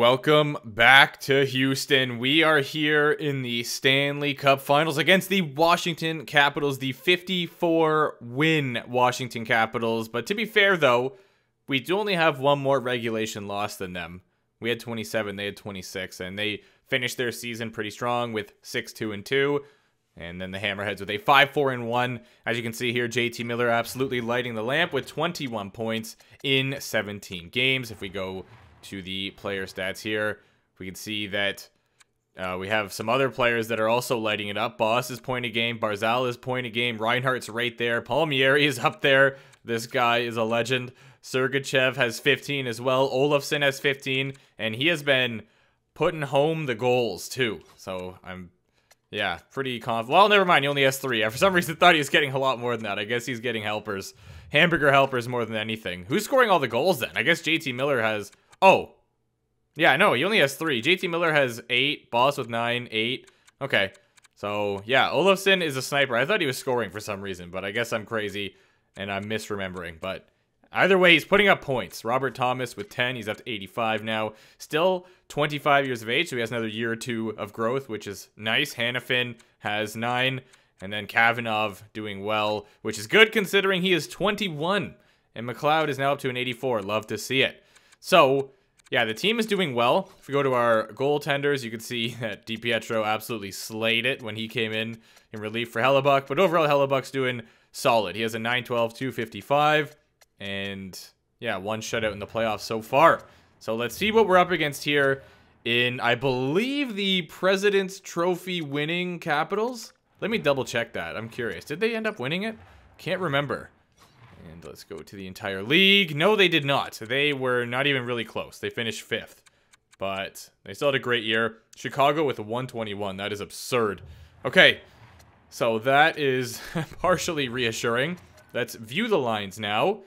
Welcome back to Houston. We are here in the Stanley Cup Finals against the Washington Capitals, the 54 win Washington Capitals. But to be fair, though, we do only have one more regulation loss than them. We had 27, they had 26, and they finished their season pretty strong with 6 2 and 2. And then the Hammerheads with a 5 4 and 1. As you can see here, JT Miller absolutely lighting the lamp with 21 points in 17 games. If we go to the player stats here, we can see that uh, we have some other players that are also lighting it up. Boss is point a game. Barzal is point a game. Reinhart's right there. Palmieri is up there. This guy is a legend. Sergachev has 15 as well. Olofsson has 15. And he has been putting home the goals, too. So I'm, yeah, pretty confident. Well, never mind. He only has three. I, for some reason, thought he was getting a lot more than that. I guess he's getting helpers. Hamburger helpers more than anything. Who's scoring all the goals then? I guess JT Miller has Oh. Yeah, no, he only has three. JT Miller has eight. Boss with nine, eight. Okay. So, yeah, Olofsson is a sniper. I thought he was scoring for some reason, but I guess I'm crazy and I'm misremembering. But either way, he's putting up points. Robert Thomas with 10. He's up to 85 now. Still 25 years of age, so he has another year or two of growth, which is nice. Hanifin has 9. And then Kavanov doing well, which is good considering he is 21. And McLeod is now up to an 84. Love to see it. So, yeah, the team is doing well. If we go to our goaltenders, you can see that DiPietro absolutely slayed it when he came in in relief for Hellebuyck. But overall, Hellebuyck's doing solid. He has a 912, 255, and yeah, one shutout in the playoffs so far. So let's see what we're up against here in, I believe, the President's Trophy winning Capitals. Let me double check that. I'm curious. Did they end up winning it? Can't remember. And let's go to the entire league. No, they did not. They were not even really close. They finished fifth. But they still had a great year. Chicago with a 121. That is absurd. Okay, so that is partially reassuring. Let's view the lines now.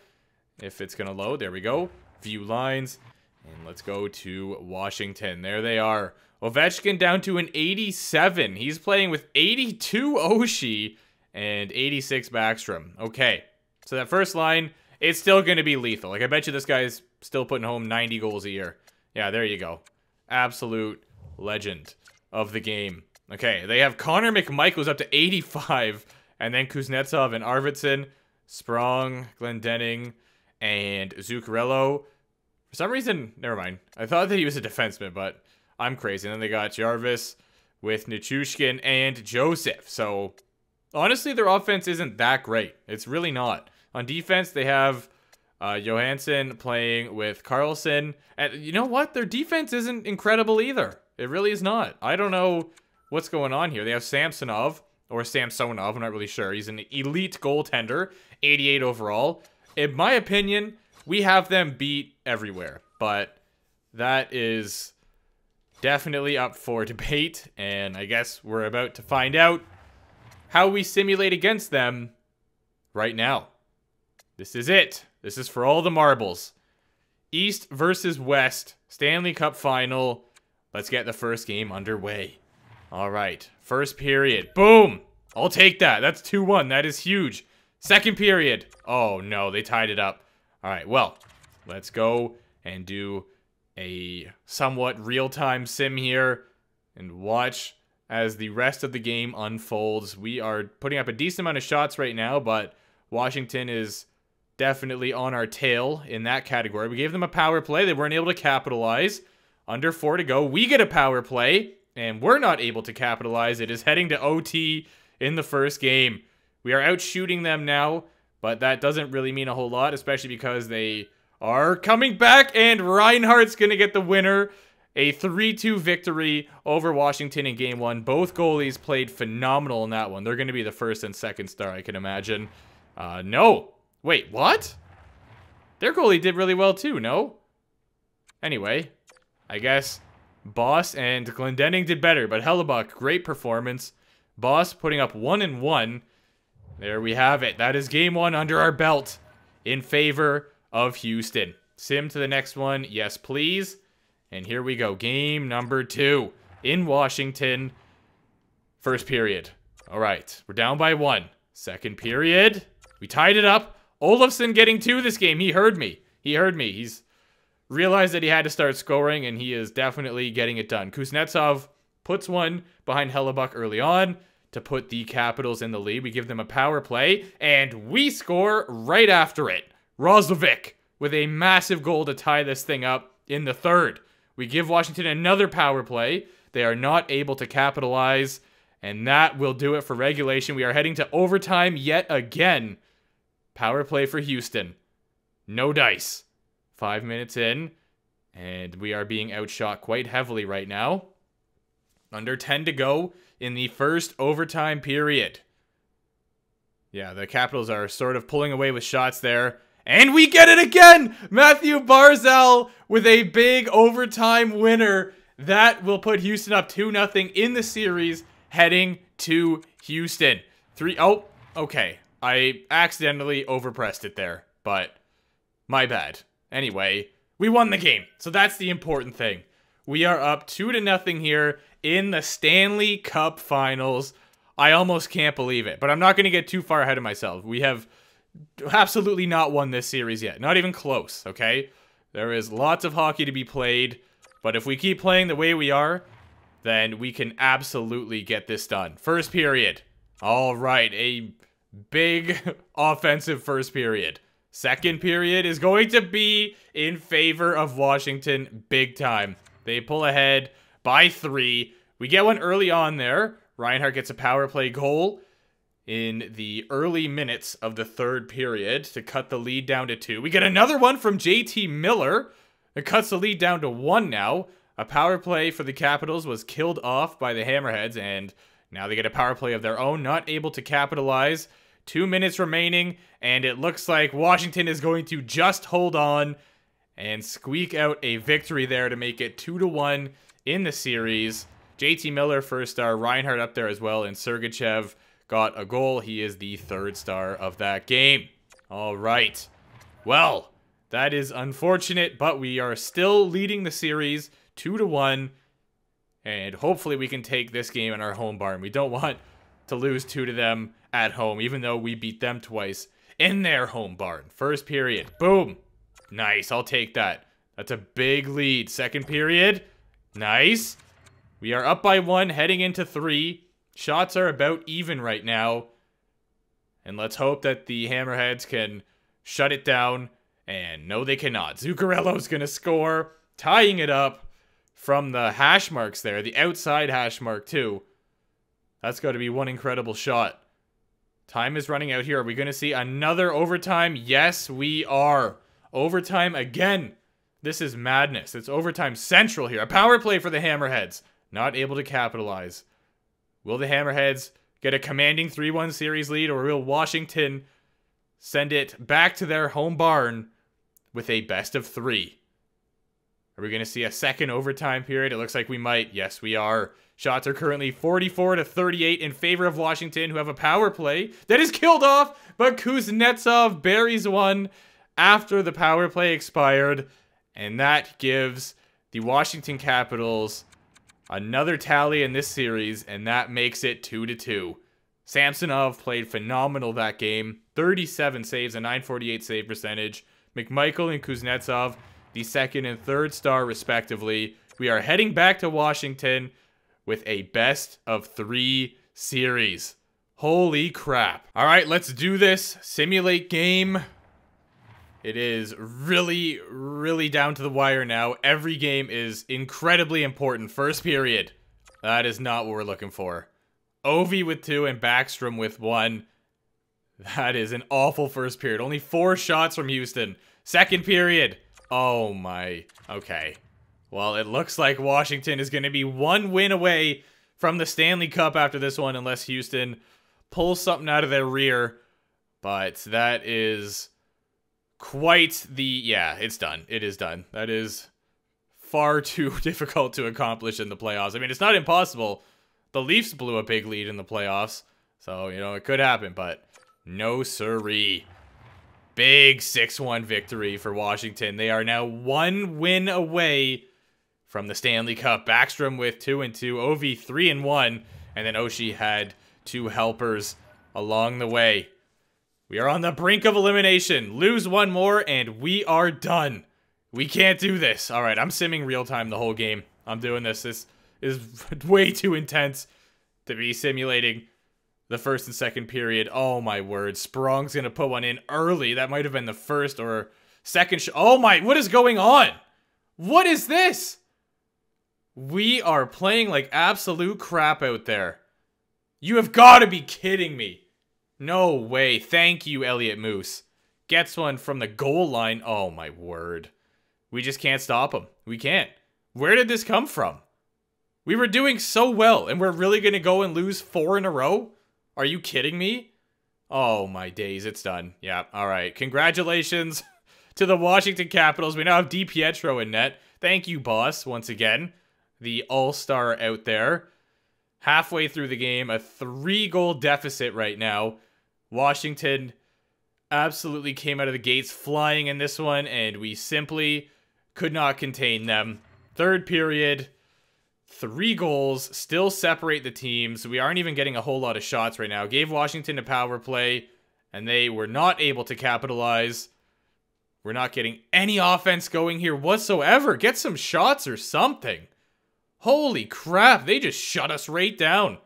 If it's going to load, there we go. View lines. And let's go to Washington. There they are. Ovechkin down to an 87. He's playing with 82 Oshie and 86 Backstrom. Okay. So that first line, it's still going to be lethal. Like, I bet you this guy's still putting home 90 goals a year. Yeah, there you go. Absolute legend of the game. Okay, they have Connor McMichael's up to 85, and then Kuznetsov and Arvidsson, Sprong, Glendening, and Zuccarello. For some reason, never mind. I thought that he was a defenseman, but I'm crazy. And then they got Jarvis with Nichushkin and Joseph. So, honestly, their offense isn't that great. It's really not. On defense, they have uh, Johansson playing with Carlson. And you know what? Their defense isn't incredible either. It really is not. I don't know what's going on here. They have Samsonov, or Samsonov, I'm not really sure. He's an elite goaltender, 88 overall. In my opinion, we have them beat everywhere. But that is definitely up for debate. And I guess we're about to find out how we simulate against them right now. This is it. This is for all the marbles. East versus West, Stanley Cup final. Let's get the first game underway. All right, first period. Boom! I'll take that. That's 2-1. That is huge. Second period. Oh, no, they tied it up. All right, well, let's go and do a somewhat real-time sim here and watch as the rest of the game unfolds. We are putting up a decent amount of shots right now, but Washington is definitely on our tail in that category. We gave them a power play. They weren't able to capitalize. Under four to go. We get a power play, and we're not able to capitalize. It is heading to OT in the first game. We are out shooting them now, but that doesn't really mean a whole lot, especially because they are coming back, and Reinhart's going to get the winner. A 3-2 victory over Washington in game one. Both goalies played phenomenal in that one. They're going to be the first and second star, I can imagine. Uh, no, Wait, what? Their goalie did really well too, no? Anyway, I guess Boss and Glendening did better, but Hellebuyck, great performance. Boss putting up one and one. There we have it. That is game one under our belt in favor of Houston. Sim to the next one. Yes, please. And here we go. Game number two in Washington. First period. All right. We're down by one. Second period. We tied it up. Olofsson getting two this game. He heard me. He heard me. He's realized that he had to start scoring, and he is definitely getting it done. Kuznetsov puts one behind Hellebuyck early on to put the Capitals in the lead. We give them a power play, and we score right after it. Roslovic with a massive goal to tie this thing up in the third. We give Washington another power play. They are not able to capitalize, and that will do it for regulation. We are heading to overtime yet again. Power play for Houston. No dice. Five minutes in, and we are being outshot quite heavily right now. Under 10 to go in the first overtime period. Yeah, the Capitals are sort of pulling away with shots there. And we get it again! Matthew Barzal with a big overtime winner. That will put Houston up 2 0 in the series, heading to Houston. Three oh, okay. I accidentally overpressed it there, but my bad. Anyway, we won the game, so that's the important thing. We are up 2 to nothing here in the Stanley Cup Finals. I almost can't believe it, but I'm not going to get too far ahead of myself. We have absolutely not won this series yet. Not even close, okay? There is lots of hockey to be played, but if we keep playing the way we are, then we can absolutely get this done. First period. All right, a big offensive first period. Second period is going to be in favor of Washington big time. They pull ahead by three. We get one early on there. Reinhart gets a power play goal in the early minutes of the third period to cut the lead down to two. We get another one from JT Miller. It cuts the lead down to one now. A power play for the Capitals was killed off by the Hammerheads, and now they get a power play of their own, not able to capitalize. Two minutes remaining, and it looks like Washington is going to just hold on and squeak out a victory there to make it two to one in the series. JT Miller, first star, Reinhart up there as well, and Sergachev got a goal. He is the third star of that game. All right. Well, that is unfortunate, but we are still leading the series 2 to 1. And hopefully we can take this game in our home barn. We don't want to lose two to them at home, even though we beat them twice in their home barn. First period. Boom. Nice. I'll take that. That's a big lead. Second period. Nice. We are up by one, heading into three. Shots are about even right now. And let's hope that the Hammerheads can shut it down. And no, they cannot. Zuccarello's going to score, tying it up from the hash marks there. The outside hash mark, too. That's got to be one incredible shot. Time is running out here. Are we going to see another overtime? Yes, we are. Overtime again. This is madness. It's overtime central here. A power play for the Hammerheads. Not able to capitalize. Will the Hammerheads get a commanding 3 1 series lead, or will Washington send it back to their home barn with a best of three? Are we going to see a second overtime period? It looks like we might. Yes, we are. Shots are currently 44 to 38 in favor of Washington, who have a power play that is killed off, but Kuznetsov buries one after the power play expired, and that gives the Washington Capitals Another tally in this series, and that makes it 2 to 2. Samsonov played phenomenal that game. 37 saves, a 948 save percentage. McMichael and Kuznetsov, the second and third star, respectively. We are heading back to Washington with a best of three series. Holy crap. All right, let's do this. Simulate game. It is really, really down to the wire now. Every game is incredibly important. First period. That is not what we're looking for. Ovi with two and Backstrom with one. That is an awful first period. Only four shots from Houston. Second period. Oh my. Okay. Well, it looks like Washington is going to be one win away from the Stanley Cup after this one unless Houston pulls something out of their rear. But that is quite the yeah, it's done. It is done. That is far too difficult to accomplish in the playoffs. I mean, it's not impossible. The Leafs blew a big lead in the playoffs, so you know it could happen, but no siree. Big 6-1 victory for Washington. They are now one win away from the Stanley Cup. Backstrom with 2 and 2, Ovi 3 and 1, and then Oshie had two helpers along the way. We are on the brink of elimination. Lose one more, and we are done. We can't do this. All right, I'm simming real time the whole game. I'm doing this. This is way too intense to be simulating the first and second period. Oh my word. Sprong's going to put one in early. That might have been the first or second. oh my, what is going on? What is this? We are playing like absolute crap out there. You have got to be kidding me. No way. Thank you, Elliot Moose. Gets one from the goal line. Oh my word. We just can't stop him. We can't. Where did this come from? We were doing so well, and we're really going to go and lose four in a row? Are you kidding me? Oh my days, it's done. Yeah, all right. Congratulations to the Washington Capitals. We now have DiPietro in net. Thank you, boss, once again. The all-star out there. Halfway through the game, a three-goal deficit right now. Washington absolutely came out of the gates flying in this one, and we simply could not contain them. Third period, three goals, still separate the teams. We aren't even getting a whole lot of shots right now. Gave Washington a power play, and they were not able to capitalize. We're not getting any offense going here whatsoever. Get some shots or something. Holy crap, they just shut us right down.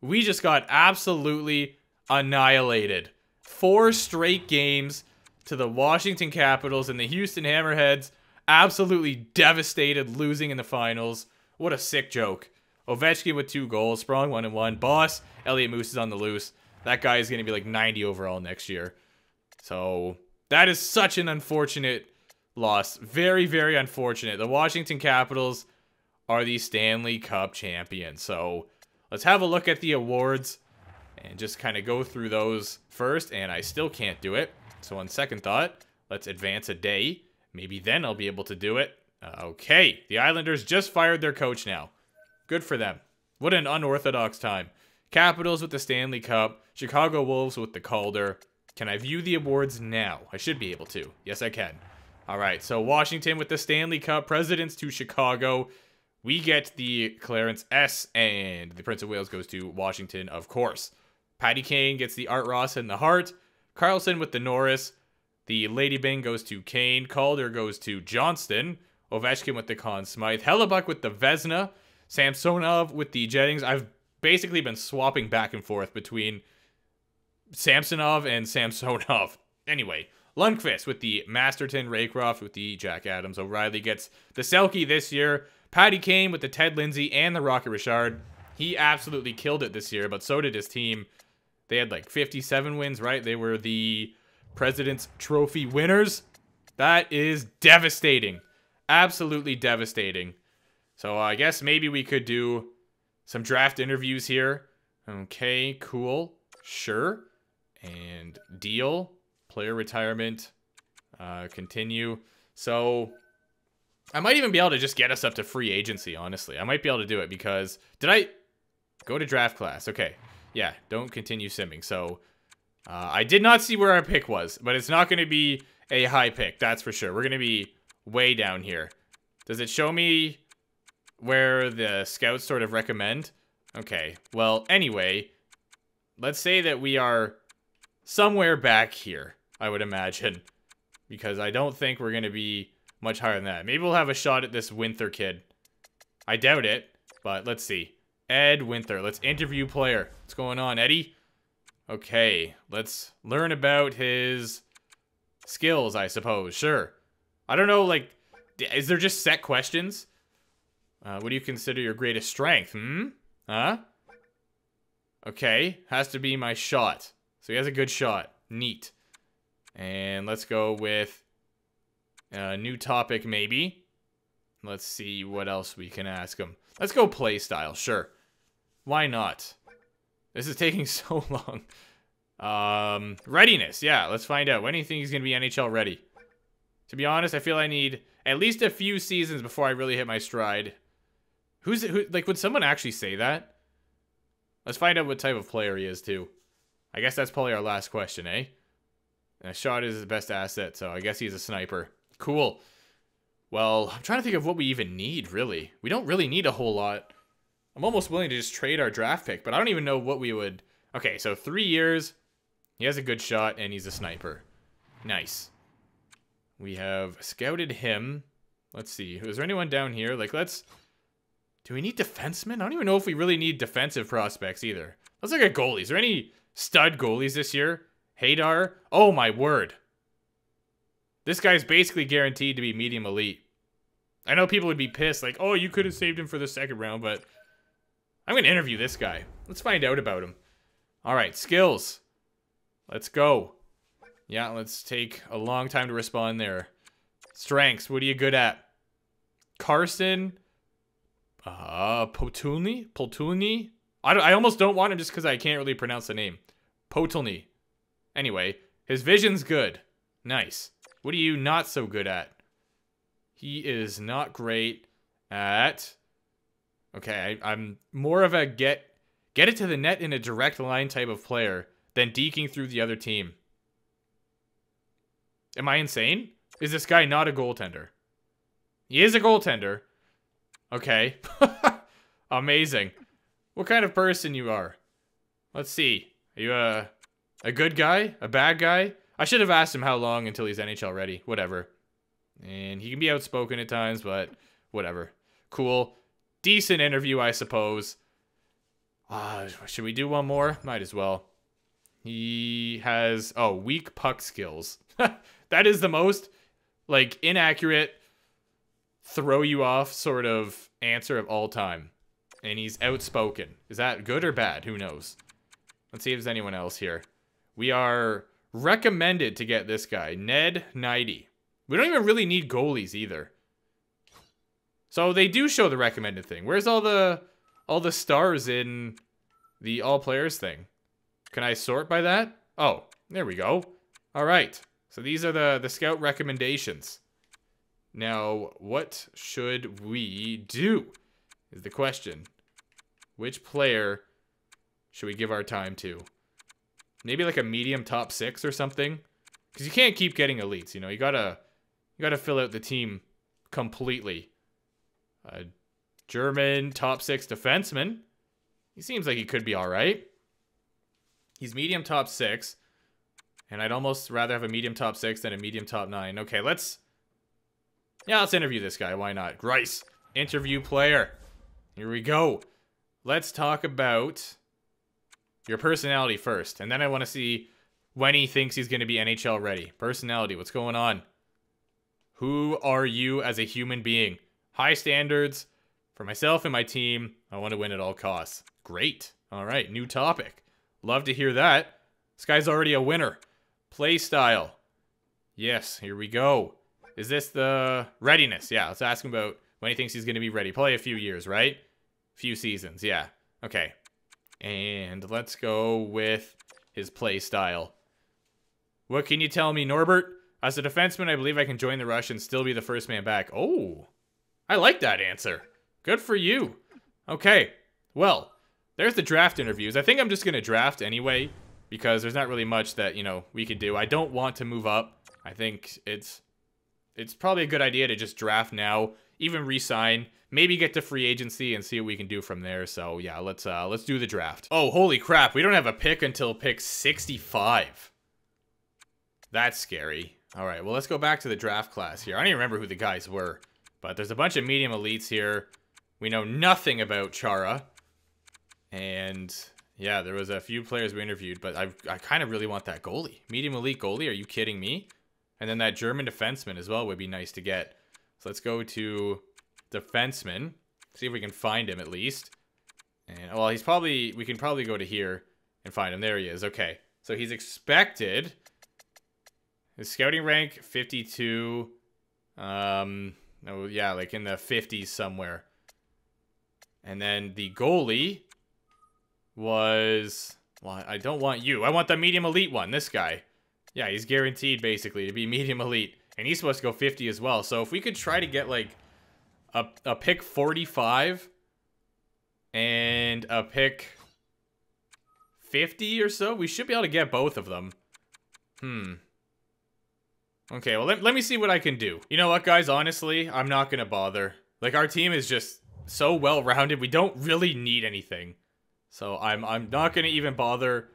We just got absolutely annihilated. Four straight games to the Washington Capitals and the Houston Hammerheads. Absolutely devastated, losing in the finals. What a sick joke. Ovechkin with two goals, Sprong one and one. Boss, Elliot Moose is on the loose. That guy is going to be like 90 overall next year. So that is such an unfortunate loss. Very, very unfortunate. The Washington Capitals are the Stanley Cup champions. So let's have a look at the awards and just kind of go through those first. And I still can't do it. So on second thought, let's advance a day. Maybe then I'll be able to do it. Uh, okay, the Islanders just fired their coach now. Good for them. What an unorthodox time. Capitals with the Stanley Cup, Chicago Wolves with the Calder. Can I view the awards now? I should be able to. Yes, I can. All right, so Washington with the Stanley Cup, Presidents to Chicago. We get the Clarence S, and the Prince of Wales goes to Washington, of course. Patty Kane gets the Art Ross and the Hart. Carlson with the Norris. The Lady Byng goes to Kane. Calder goes to Johnston. Ovechkin with the Conn Smythe. Hellebuyck with the Vezina. Samsonov with the Jennings. I've basically been swapping back and forth between Samsonov and Samsonov. Anyway, Lundqvist with the Masterton. Raycroft with the Jack Adams. O'Reilly gets the Selke this year. Patty Kane with the Ted Lindsay and the Rocket Richard. He absolutely killed it this year, but so did his team. They had like 57 wins, right? They were the President's Trophy winners. That is devastating. Absolutely devastating. So uh, I guess maybe we could do some draft interviews here. Okay, cool. Sure. And deal. Player retirement. Uh, continue. So I might even be able to just get us up to free agency, honestly. I might be able to do it because... Did I... Go to draft class. Okay. Yeah, don't continue simming. So, uh, I did not see where our pick was, but it's not going to be a high pick. That's for sure. We're going to be way down here. Does it show me where the scouts sort of recommend? Okay. Well, anyway, let's say that we are somewhere back here, I would imagine. Because I don't think we're going to be much higher than that. Maybe we'll have a shot at this Winther kid. I doubt it, but let's see. Ed Winther. Let's interview player. What's going on, Eddie? Okay, let's learn about his skills, I suppose. Sure. I don't know, like, is there just set questions? Uh, what do you consider your greatest strength? Hmm? Huh? Okay, has to be my shot. So he has a good shot. Neat. And let's go with a new topic, maybe. Let's see what else we can ask him. Let's go play style, sure. Why not? This is taking so long. Um, readiness, yeah, let's find out. When do you think he's going to be NHL ready? To be honest, I feel I need at least a few seasons before I really hit my stride. Who's who? Like, would someone actually say that? Let's find out what type of player he is too. I guess that's probably our last question, eh? And a shot is his best asset, so I guess he's a sniper. Cool. Well, I'm trying to think of what we even need, really. We don't really need a whole lot. I'm almost willing to just trade our draft pick, but I don't even know what we would... Okay, so three years. He has a good shot, and he's a sniper. Nice. We have scouted him. Let's see. Is there anyone down here? Like, let's... Do we need defensemen? I don't even know if we really need defensive prospects either. Let's look at goalies. Are there any stud goalies this year? Hadar? Oh, my word. This guy's basically guaranteed to be medium elite. I know people would be pissed, like, oh, you could have saved him for the second round, but I'm going to interview this guy. Let's find out about him. All right, skills. Let's go. Yeah, let's take a long time to respond there. Strengths, what are you good at? Carson. Uh, Potulny? Potulny? I, I almost don't want him just because I can't really pronounce the name. Potulny. Anyway, his vision's good. Nice. What are you not so good at? He is not great at... Okay, I, I'm more of a get get it to the net in a direct line type of player than deking through the other team. Am I insane? Is this guy not a goaltender? He is a goaltender. Okay. Amazing. What kind of person you are? Let's see. Are you a a good guy? A bad guy? I should have asked him how long until he's NHL ready. Whatever. And he can be outspoken at times, but whatever. Cool. Decent interview, I suppose. Uh, should we do one more? Might as well. He has, oh, weak puck skills. that is the most, like, inaccurate, throw you off sort of answer of all time. And he's outspoken. Is that good or bad? Who knows? Let's see if there's anyone else here. We are recommended to get this guy, Ned Nighty. We don't even really need goalies either. So they do show the recommended thing. Where's all the all the stars in the all players thing? Can I sort by that? Oh, there we go. All right. So these are the the scout recommendations. Now, what should we do? Is the question. Which player should we give our time to? Maybe like a medium top six or something? Because you can't keep getting elites, you know? You gotta, you gotta fill out the team completely. A German top six defenseman. He seems like he could be alright. He's medium top six. And I'd almost rather have a medium top six than a medium top nine. Okay, let's... Yeah, let's interview this guy. Why not? Grice, interview player. Here we go. Let's talk about your personality first. And then I want to see when he thinks he's going to be NHL ready. Personality, what's going on? Who are you as a human being? High standards. For myself and my team, I want to win at all costs. Great. All right, new topic. Love to hear that. This guy's already a winner. Play style. Yes, here we go. Is this the readiness? Yeah, let's ask him about when he thinks he's going to be ready. Probably a few years, right? Few seasons, yeah. Okay. And let's go with his play style. What can you tell me, Norbert? As a defenseman, I believe I can join the rush and still be the first man back. Oh, I like that answer. Good for you. Okay, well, there's the draft interviews. I think I'm just going to draft anyway because there's not really much that, you know, we could do. I don't want to move up. I think it's it's probably a good idea to just draft now, even resign, maybe get to free agency and see what we can do from there. So yeah, let's uh let's do the draft. Oh, holy crap, we don't have a pick until pick 65. That's scary. All right, well, let's go back to the draft class here. I don't even remember who the guys were, but there's a bunch of medium elites here. We know nothing about Chara. And yeah, there was a few players we interviewed, but I, I kind of really want that goalie. Medium elite goalie, are you kidding me? And then that German defenseman as well would be nice to get. So let's go to defenseman. See if we can find him at least. And well, he's probably we can probably go to here and find him. There he is. Okay. So he's expected his scouting rank 52 um oh yeah, like in the 50s somewhere. And then the goalie was well, I don't want you. I want the medium elite one. This guy. Yeah, he's guaranteed basically to be medium elite. And he's supposed to go 50 as well. So if we could try to get like a, a pick 45 and a pick 50 or so, we should be able to get both of them. Hmm. Okay, well, let, let me see what I can do. You know what, guys? Honestly, I'm not going to bother. Like, our team is just so well-rounded. We don't really need anything. So I'm, I'm not going to even bother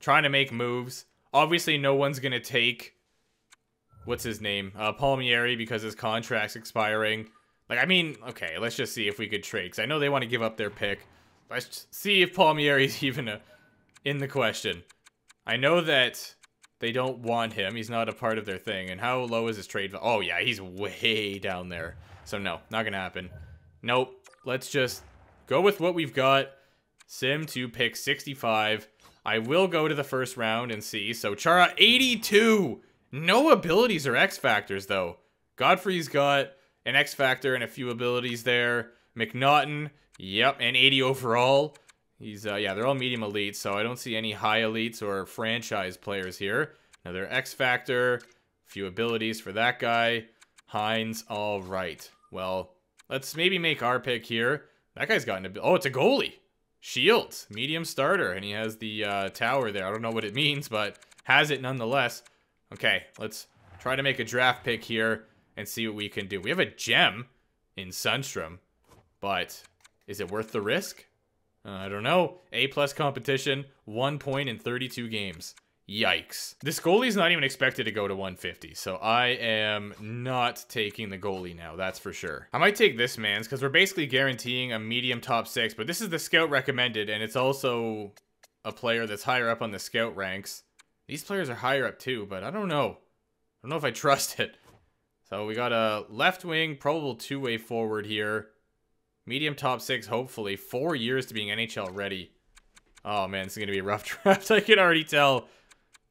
trying to make moves. Obviously, no one's going to take what's his name? Uh, Palmieri because his contract's expiring. Like, I mean, okay, let's just see if we could trade. Because I know they want to give up their pick. Let's see if Palmieri's even a, in the question. I know that they don't want him. He's not a part of their thing. And how low is his trade? Oh, yeah, he's way down there. So, no, not going to happen. Nope. Let's just go with what we've got. Sim to pick 65. I will go to the first round and see. So, Chara, 82. No abilities or X Factors, though. Godfrey's got an X Factor and a few abilities there. McNaughton, yep, and 80 overall. He's, uh, yeah, they're all medium elites, so I don't see any high elites or franchise players here. Another X Factor, a few abilities for that guy. Hines, all right. Well, let's maybe make our pick here. That guy's got an Oh, it's a goalie. Shields, medium starter, and he has the uh, tower there. I don't know what it means, but has it nonetheless. Okay, let's try to make a draft pick here and see what we can do. We have a gem in Sundstrom, but is it worth the risk? Uh, I don't know. A plus competition, one point in 32 games. Yikes. This goalie's not even expected to go to 150, so I am not taking the goalie now, that's for sure. I might take this man's, because we're basically guaranteeing a medium top six, but this is the scout recommended, and it's also a player that's higher up on the scout ranks. These players are higher up too, but I don't know. I don't know if I trust it. So we got a left wing, probable two-way forward here. Medium top six, hopefully. Four years to being NHL ready. Oh, man, this is going to be a rough draft. I can already tell.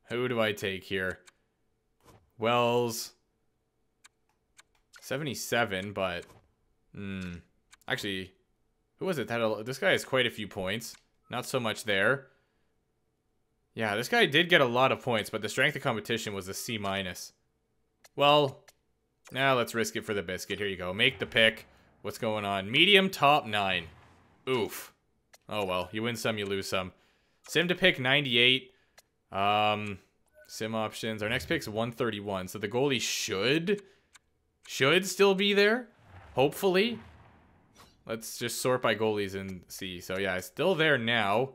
Who do I take here? Wells. 77, but... Hmm. Actually, who was it? That This guy has quite a few points. Not so much there. Yeah, this guy did get a lot of points, but the strength of competition was a C minus. Well, now let's risk it for the biscuit. Here you go. Make the pick. What's going on? Medium top nine. Oof. Oh well, you win some, you lose some. Sim to pick 98. Um, sim options. Our next pick's 131, so the goalie should should still be there. Hopefully. Let's just sort by goalies and see. So yeah, it's still there now.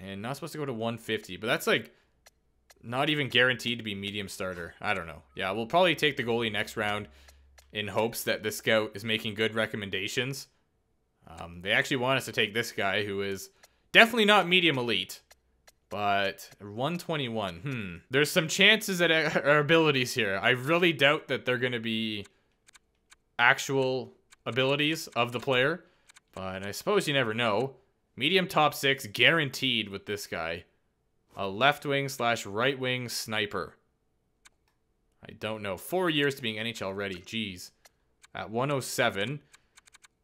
And not supposed to go to 150, but that's like not even guaranteed to be medium starter. I don't know. Yeah, we'll probably take the goalie next round in hopes that the scout is making good recommendations. Um, they actually want us to take this guy who is definitely not medium elite. But 121, hmm. There's some chances at our abilities here. I really doubt that they're going to be actual abilities of the player. But I suppose you never know. Medium top six, guaranteed with this guy. A left wing slash right wing sniper. I don't know. Four years to being NHL ready. Jeez. At 107.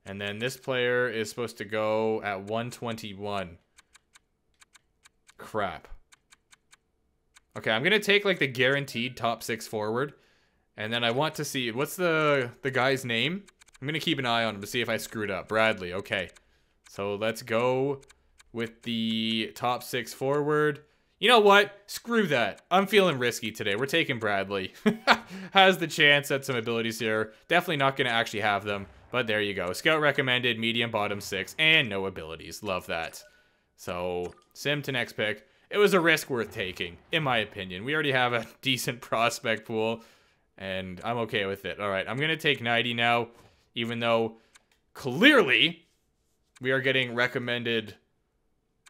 And then this player is supposed to go at 121. Crap. Okay, I'm going to take like the guaranteed top six forward. And then I want to see, what's the, the guy's name? I'm going to keep an eye on him to see if I screwed up. Bradley, okay. So let's go with the top six forward. You know what? Screw that. I'm feeling risky today. We're taking Bradley. Has the chance at some abilities here. Definitely not going to actually have them. But there you go. Scout recommended, medium bottom six, and no abilities. Love that. So, sim to next pick. It was a risk worth taking, in my opinion. We already have a decent prospect pool, and I'm okay with it. All right, I'm going to take 90 now, even though clearly we are getting recommended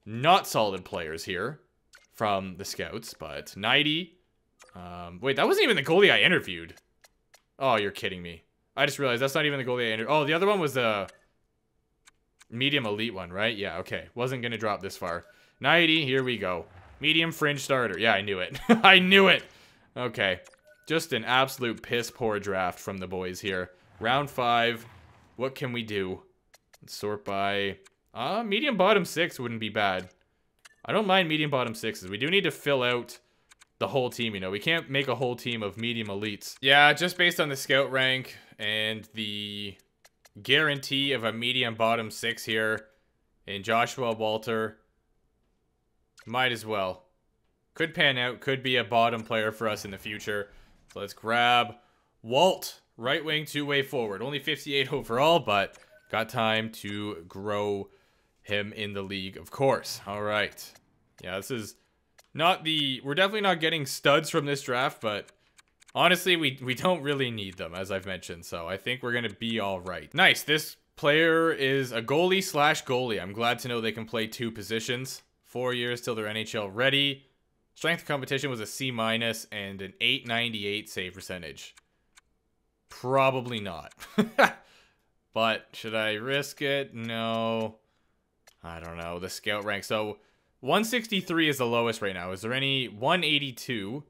not solid players here from the scouts, but 90. Um, wait, that wasn't even the goalie I interviewed. Oh, you're kidding me. I just realized that's not even the goalie I interviewed. Oh, the other one was the medium elite one, right? Yeah, okay. Wasn't going to drop this far. 90, here we go. Medium fringe starter. Yeah, I knew it. I knew it. Okay. Just an absolute piss poor draft from the boys here. Round five. What can we do? sort by... Uh, medium bottom six wouldn't be bad. I don't mind medium bottom sixes. We do need to fill out the whole team, you know. We can't make a whole team of medium elites. Yeah, just based on the scout rank and the guarantee of a medium bottom six here in Joshua Walter. Might as well. Could pan out, could be a bottom player for us in the future. So let's grab Walt, right wing, two way forward. Only 58 overall, but Got time to grow him in the league, of course. All right. Yeah, this is not the... We're definitely not getting studs from this draft, but Honestly, we, we don't really need them, as I've mentioned, so I think we're going to be all right. Nice. This player is a goalie slash goalie. I'm glad to know they can play two positions. Four years till they're NHL ready. Strength of competition was a C minus and an 898 save percentage. Probably not. but should I risk it? No. I don't know. The scout rank. So 163 is the lowest right now. Is there any 182?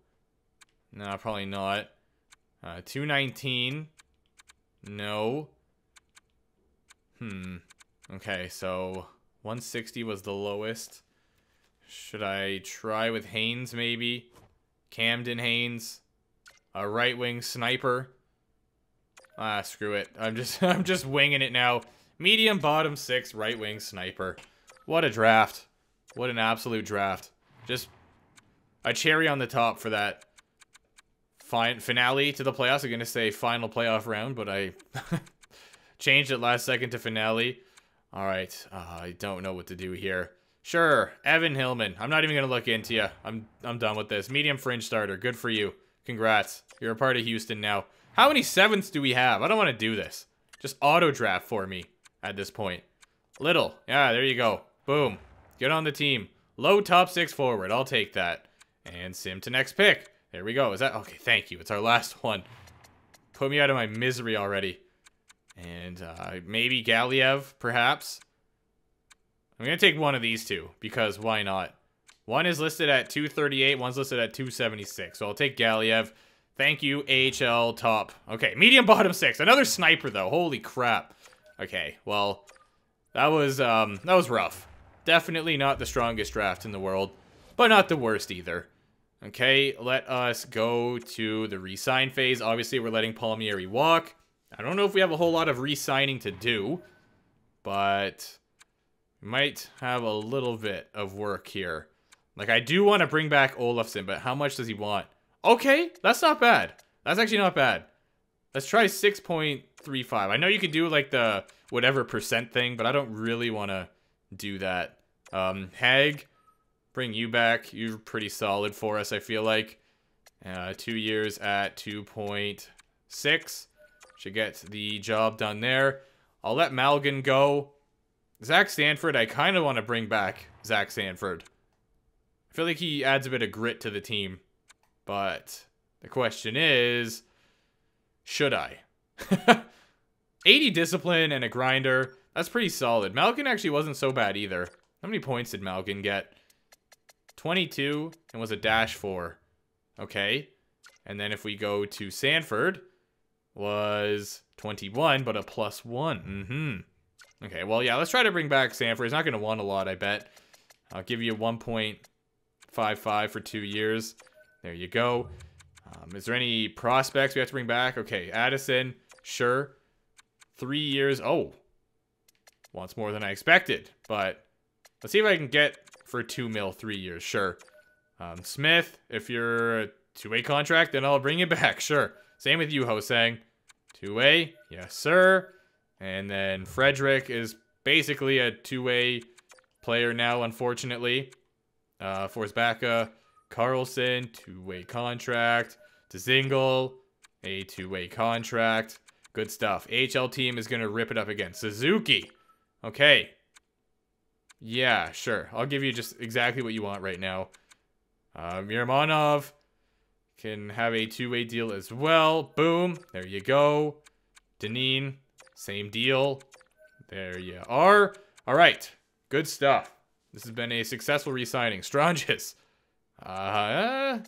No, probably not. Uh, 219. No. Hmm. Okay, so 160 was the lowest. Should I try with Haynes, maybe? Camden Haynes. A right wing sniper. Ah, screw it. I'm just I'm just winging it now. Medium bottom six, right wing sniper. What a draft. What an absolute draft. Just a cherry on the top for that fine finale to the playoffs. I'm gonna say final playoff round, but I changed it last second to finale. All right, uh, I don't know what to do here. Sure, Evan Hillman. I'm not even gonna look into you. I'm I'm done with this. Medium fringe starter. Good for you. Congrats. You're a part of Houston now. How many sevenths do we have? I don't want to do this. Just auto draft for me at this point. Little. Yeah, there you go. Boom. Get on the team. Low top six forward. I'll take that. And sim to next pick. There we go. Is that... Okay, thank you. It's our last one. Put me out of my misery already. And uh, maybe Galiev, perhaps. I'm going to take one of these two, because why not? One is listed at 238, one's listed at 276. So I'll take Galiev. Thank you, AHL top. Okay, medium bottom six. Another sniper, though. Holy crap. Okay, well, that was, um, that was rough. Definitely not the strongest draft in the world, but not the worst either. Okay, let us go to the re-sign phase. Obviously, we're letting Palmieri walk. I don't know if we have a whole lot of re-signing to do, but might have a little bit of work here. Like, I do want to bring back Olofsson, but how much does he want? Okay, that's not bad. That's actually not bad. Let's try 6.35. I know you could do, like, the whatever percent thing, but I don't really want to do that. Um, Hag, bring you back. You're pretty solid for us, I feel like. Uh, two years at 2.6. Should get the job done there. I'll let Malgin go. Zach Sanford, I kind of want to bring back Zach Sanford. I feel like he adds a bit of grit to the team. But the question is, should I? 80 discipline and a grinder. That's pretty solid. Malkin actually wasn't so bad either. How many points did Malkin get? 22 and was a dash 4. Okay. And then if we go to Sanford, was 21, but a plus 1. Mm-hmm. Okay, well, yeah, let's try to bring back Sanford. He's not going to want a lot, I bet. I'll give you 1.55 for two years. There you go. Um, is there any prospects we have to bring back? Okay, Addison, sure. Three years. Oh, wants more than I expected. But let's see if I can get for two mil three years. Sure. Um, Smith, if you're a two-way contract, then I'll bring you back. Sure. Same with you, Hosang. Two-way. Yes, sir. And then Frederick is basically a two-way player now, unfortunately. Uh, Forsbacka, Carlson, two-way contract. Dzingel, a two-way contract. Good stuff. AHL team is going to rip it up again. Suzuki. Okay. Yeah, sure. I'll give you just exactly what you want right now. Uh, can have a two-way deal as well. Boom. There you go. Deneen, same deal. There you are. All right. Good stuff. This has been a successful re-signing. Stranges. Uh,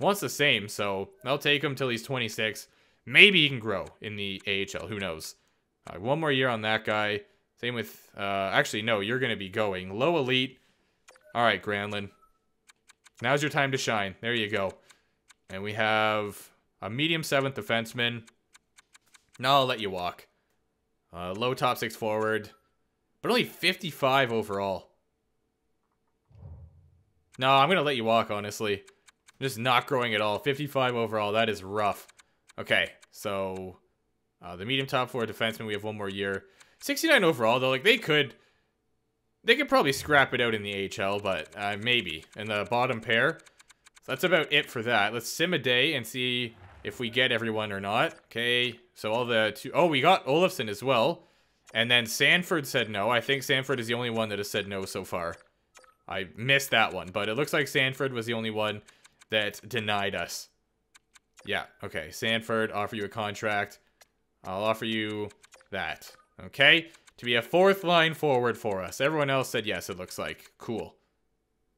wants the same, so I'll take him till he's 26. Maybe he can grow in the AHL. Who knows? One more year on that guy. Same with, uh, actually, no, you're going to be going. Low elite. All right, Granlund. Now's your time to shine. There you go. And we have a medium seventh defenseman. Now I'll let you walk. Uh, low top six forward. But only 55 overall. No, I'm going to let you walk, honestly. Just not growing at all. 55 overall. That is rough. Okay, so uh, the medium top four defenseman, we have one more year. 69 overall, though. Like, they could... They could probably scrap it out in the AHL, but uh, maybe. And the bottom pair, So that's about it for that. Let's sim a day and see if we get everyone or not. Okay, so all the two... Oh, we got Olofsson as well. And then Sanford said no. I think Sanford is the only one that has said no so far. I missed that one, but it looks like Sanford was the only one that denied us. Yeah, okay. Sanford, offer you a contract. I'll offer you that. Okay? To be a fourth line forward for us. Everyone else said yes, it looks like. Cool.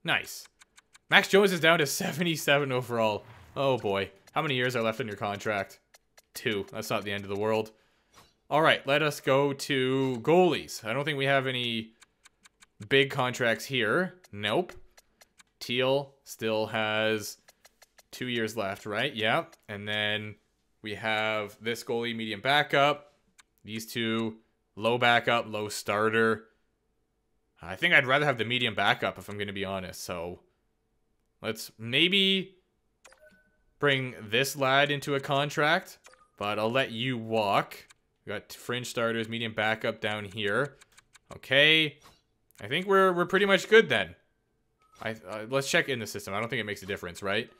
Nice. Max Jones is down to 77 overall. Oh boy. How many years are left in your contract? Two. That's not the end of the world. Alright, let us go to goalies. I don't think we have any big contracts here. Nope. Teal still has two years left, right? Yeah. And then we have this goalie, medium backup. These two, low backup, low starter. I think I'd rather have the medium backup if I'm going to be honest. So let's maybe bring this lad into a contract. But I'll let you walk. We got fringe starters, medium backup down here. Okay. I think we're we're pretty much good then. I uh, let's check in the system. I don't think it makes a difference, right?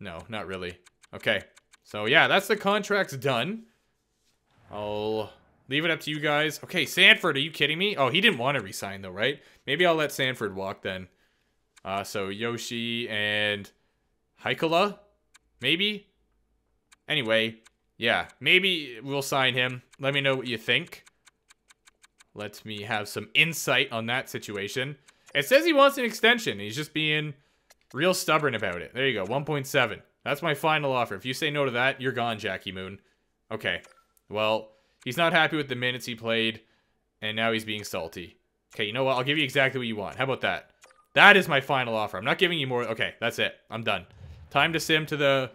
No, not really. Okay. So yeah, that's the contract's done. I'll leave it up to you guys. Okay, Sanford, are you kidding me? Oh, he didn't want to resign though, right? Maybe I'll let Sanford walk then. Uh, so Yoshi and Haikala, maybe? Anyway, yeah, maybe we'll sign him. Let me know what you think. Let me have some insight on that situation. It says he wants an extension. He's just being real stubborn about it. There you go, 1.7. That's my final offer. If you say no to that, you're gone, Jackie Moon. Okay, well, he's not happy with the minutes he played, and now he's being salty. Okay, you know what? I'll give you exactly what you want. How about that? That is my final offer. I'm not giving you more. Okay, that's it. I'm done. Time to sim to the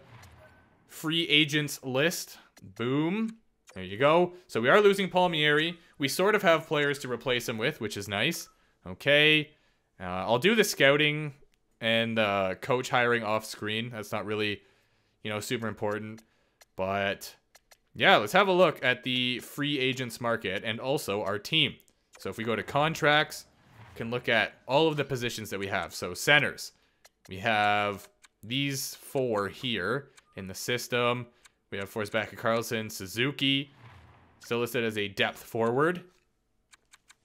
free agents list. Boom. There you go. So we are losing Palmieri. We sort of have players to replace him with, which is nice. Okay. Uh, I'll do the scouting and uh, coach hiring off screen. That's not really, you know, super important. But yeah, let's have a look at the free agents market and also our team. So if we go to contracts, can look at all of the positions that we have. So centers, we have these four here in the system. We have Forsbacka Karlsson, Suzuki, still listed as a depth forward.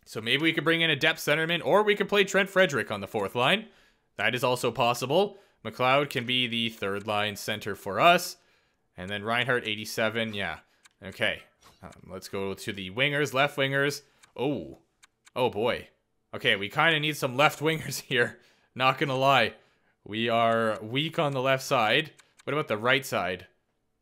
So maybe we could bring in a depth centerman, or we could play Trent Frederic on the fourth line. That is also possible. McLeod can be the third line center for us. And then Reinhart, 87. Yeah. Okay. Um, let's go to the wingers, left wingers. Oh. Oh, boy. Okay, we kind of need some left wingers here. Not gonna lie. We are weak on the left side. What about the right side?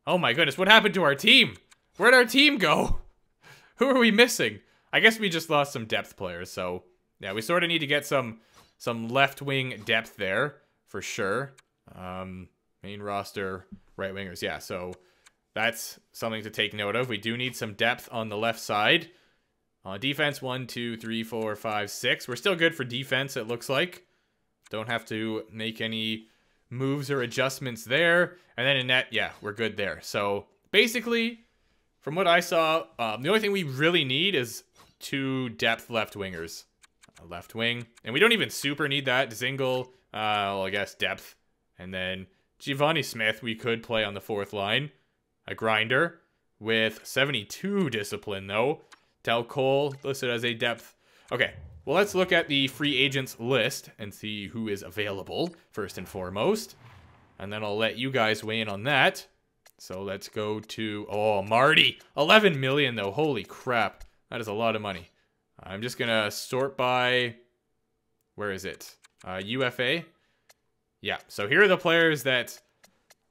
Oh my goodness, what happened to our team? Where'd our team go? Who are we missing? I guess we just lost some depth players, so... Yeah, we sort of need to get some some left wing depth there, for sure. Um, main roster, right wingers, yeah, so... That's something to take note of. We do need some depth on the left side. Uh, defense, one, two, three, four, five, six. We're still good for defense, it looks like. Don't have to make any moves or adjustments there. And then in net, yeah, we're good there. So basically, from what I saw, um, the only thing we really need is two depth left wingers. Left wing. And we don't even super need that. Zingle, uh, well, I guess depth. And then Givani Smith, we could play on the fourth line. A grinder with 72 discipline, though. Del Cole listed as a depth. Okay, well, let's look at the free agents list and see who is available, first and foremost. And then I'll let you guys weigh in on that. So let's go to, oh, Marty. 11 million, though. Holy crap. That is a lot of money. I'm just going to sort by, where is it? Uh, UFA. Yeah, so here are the players that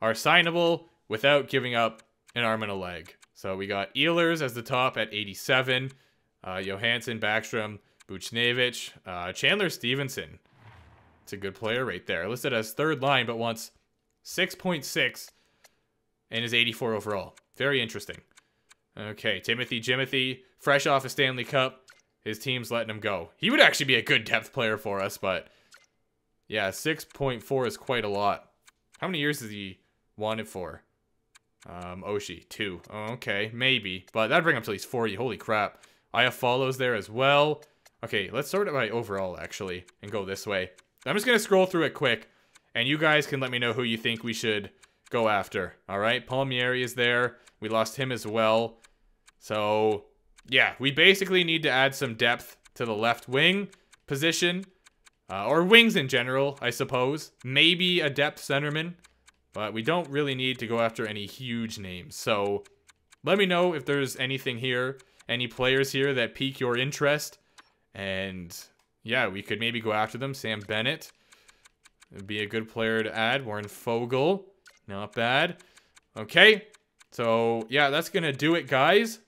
are signable without giving up an arm and a leg. So we got Ehlers as the top at 87. Uh, Johansson, Backstrom, Buchnevich, uh, Chandler Stephenson. It's a good player right there. Listed as third line, but wants 6.6 and is 84 overall. Very interesting. Okay, Timothy Jimothy, fresh off a Stanley Cup. His team's letting him go. He would actually be a good depth player for us, but yeah, 6.4 is quite a lot. How many years does he want it for? Um, Oshi, two. Oh, okay, maybe. But that'd bring him to at least 40. Holy crap. I have follows there as well. Okay, let's sort it by overall, actually, and go this way. I'm just going to scroll through it quick And you guys can let me know who you think we should go after. All right, Palmieri is there. We lost him as well. So, yeah, we basically need to add some depth to the left wing position. Uh, or wings in general, I suppose. Maybe a depth centerman. But we don't really need to go after any huge names. So, let me know if there's anything here, any players here that pique your interest. And, yeah, we could maybe go after them. Sam Bennett would be a good player to add. Warren Foegele. Not bad. Okay. So, yeah, that's going to do it, guys.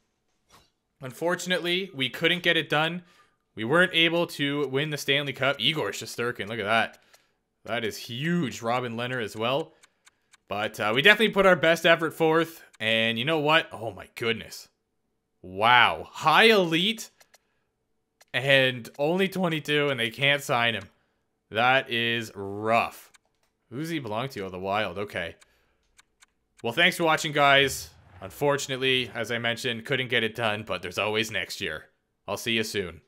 Unfortunately, we couldn't get it done. We weren't able to win the Stanley Cup. Igor Shesterkin, look at that. That is huge. Robin Lehner as well. But uh, we definitely put our best effort forth. And you know what? Oh my goodness. Wow. High elite and only 22 and they can't sign him. That is rough. Who's he belong to? Oh, the Wild. Okay. Well, thanks for watching, guys. Unfortunately, as I mentioned, couldn't get it done, but there's always next year. I'll see you soon.